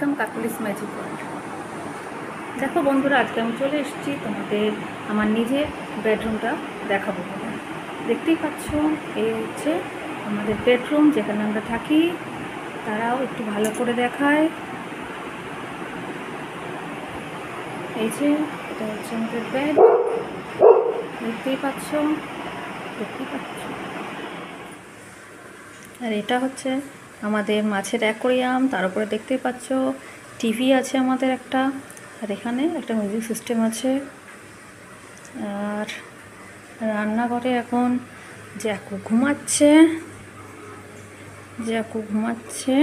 Welcome Kokkalis magic দেখো বন্ধুরা, আজকে আমি চলে এসেছি তোমাদের আমার নিজের বেডরুমটা দেখাবো দেখতেই পাচ্ছ, এই হচ্ছে আমাদের বেডরুম যেখানে আমরা থাকি। তারাও একটু ভালো করে দেখায়। এই যে, এটা হচ্ছে আমাদের বেড। দেখতেই পাচ্ছ দেখতেই পাচ্ছ। আর এটা হচ্ছে আমাদের মাছের অ্যাকোরিয়াম, তার উপরে দেখতে পাচ্ছ টিভি আছে আমাদের একটা, আর এখানে একটা মিউজিক সিস্টেম আছে। আর রান্নাঘরে এখন জ্যাকু ঘুমাচ্ছে জ্যাকু ঘুমাচ্ছে।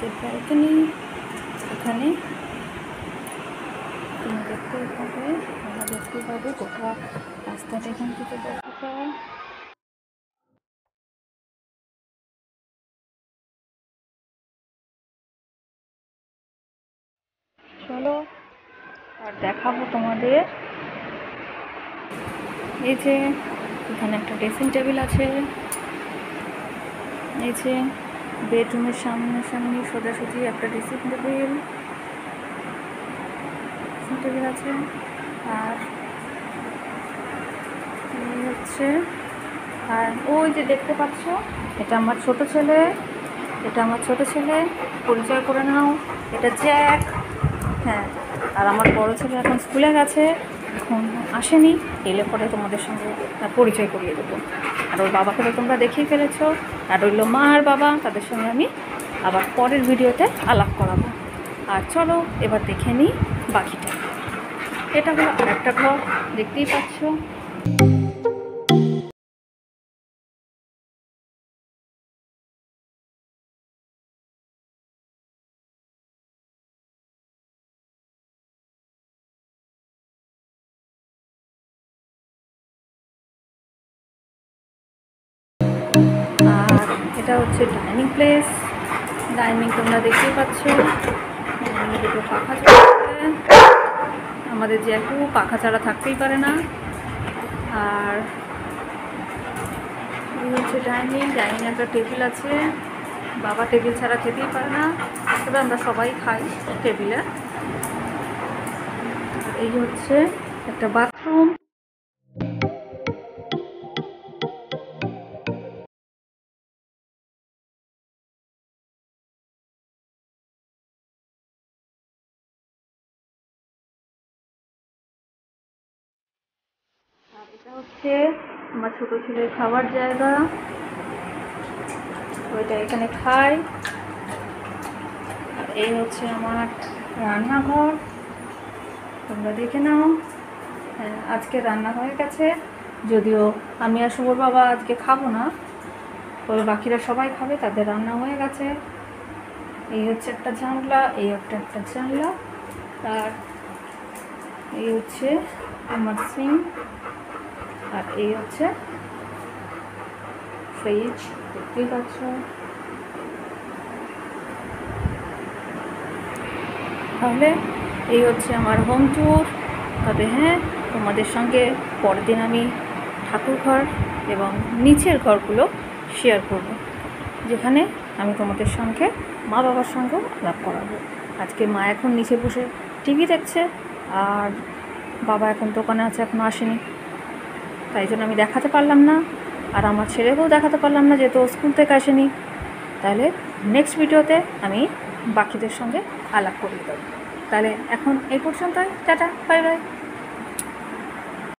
আমাদের ব্যালকনি এখানে তুমি দেখতে পাবে আমরা দেখতে পাবে গোটা রাস্তাটা এখান থেকে দেখা যায় চলো, আর দেখাবো তোমাদের। এই যে, এখানে একটা ড্রেসিং টেবিল আছে। এই যে বেডরুমের সামনে সামনে সোজাসুজি একটা ড্রেসিং টেবিল টেবিল আছে। আর হচ্ছে, আর ওই যে দেখতে পাচ্ছ, এটা আমার ছোট ছেলে, এটা আমার ছোট ছেলে, পরিচয় করে নাও, এটা জ্যাক। হ্যাঁ আর আমার বড় ছেলে এখন স্কুলে গেছে। এখন আসেনি, এলে পরে তোমাদের সঙ্গে তার পরিচয় করিয়ে দেবো। আর ওর বাবাকে তো তোমরা দেখেই ফেলেছ, আর রইল মা আর বাবা, তাদের সঙ্গে আমি আবার পরের ভিডিওতে আলাপ করাবো। আর চলো, এবার দেখে নিই বাকিটা। এটা হলো আর একটা ঘর, দেখতেই পাচ্ছ। এটা হচ্ছে ডাইনিং প্লেস ডাইনিং তোমরা দেখতেই পাচ্ছ। দুটো পাখা আমাদের জ্যাকু পাখা ছাড়া থাকতেই পারে না। আর হচ্ছে ডাইনিং ডাইনিং একটা টেবিল আছে। বাবা টেবিল ছাড়া খেতেই পারে না। তবে আমরা সবাই খাই টেবিলে এই হচ্ছে একটা বাথরুম হচ্ছে আমার ছোট ছেলের খাবার জায়গা। ওইটা এখানে খাই। এই হচ্ছে আমার রান্নাঘর। তোমরা দেখে নাও। হ্যাঁ, আজকে রান্না হয়ে গেছে। যদিও আমি আর শুভর বাবা আজকে খাব না। ওই বাকিরা সবাই খাবে তাদের রান্না হয়ে গেছে। এই হচ্ছে একটা জানলা এই একটা একটা জানলা আর এই হচ্ছে আমার সিং আর এই হচ্ছে ফ্রিজ, দেখতেই পাচ্ছ। তাহলে এই হচ্ছে আমার হোম ট্যুর তবে হ্যাঁ তোমাদের সঙ্গে পরের দিন আমি ঠাকুর ঘর এবং নিচের ঘরগুলো শেয়ার করব, যেখানে আমি তোমাদের সঙ্গে মা বাবার সঙ্গেও আলাপ করাবো। আজকে মা এখন নিচে বসে টিভি দেখছে, আর বাবা এখন দোকানে আছে এখনও আসেনি। তাই জন্য আমি দেখাতে পারলাম না। আর আমার ছেলেকেও দেখাতে পারলাম না, যেহেতু স্কুল থেকে আসেনি। তাহলে নেক্সট ভিডিওতে আমি বাকিদের সঙ্গে আলাপ করিয়ে দেবো। তাহলে এখন এই পর্যন্তই। Tata bye bye